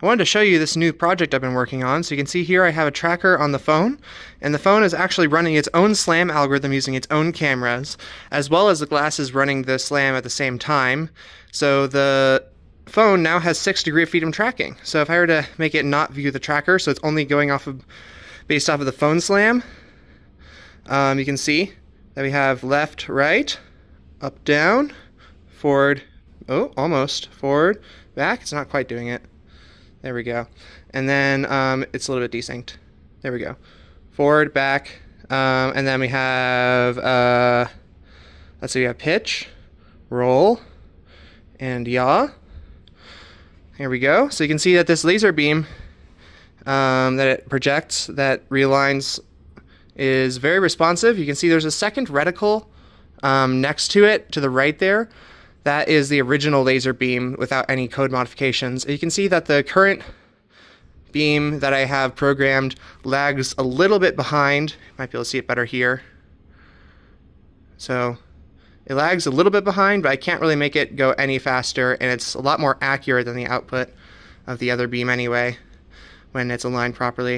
I wanted to show you this new project I've been working on. So you can see here I have a tracker on the phone, and the phone is actually running its own SLAM algorithm using its own cameras, as well as the glasses running the SLAM at the same time. So the phone now has six degree of freedom tracking. So if I were to make it not view the tracker, so it's only going off of based off of the phone SLAM, um, you can see that we have left, right, up, down, forward, oh, almost, forward, back. It's not quite doing it. There we go. And then um, it's a little bit desynced. There we go. Forward, back, um, and then we have, uh, let's see, we have pitch, roll, and yaw. Here we go. So you can see that this laser beam um, that it projects, that realigns, is very responsive. You can see there's a second reticle um, next to it, to the right there. That is the original laser beam without any code modifications. You can see that the current beam that I have programmed lags a little bit behind. Might be able to see it better here. So it lags a little bit behind, but I can't really make it go any faster, and it's a lot more accurate than the output of the other beam anyway when it's aligned properly.